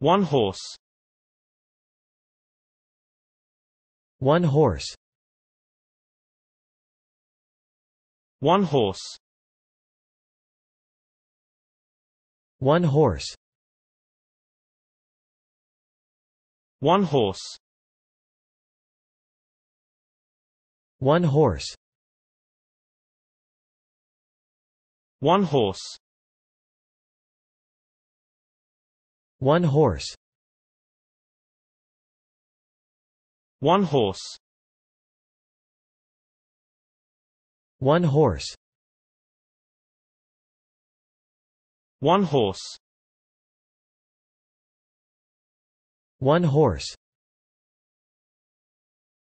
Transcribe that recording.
One horse. One horse. One horse. One horse. One horse. One horse. One horse. One horse. One horse. One horse. One horse. One horse.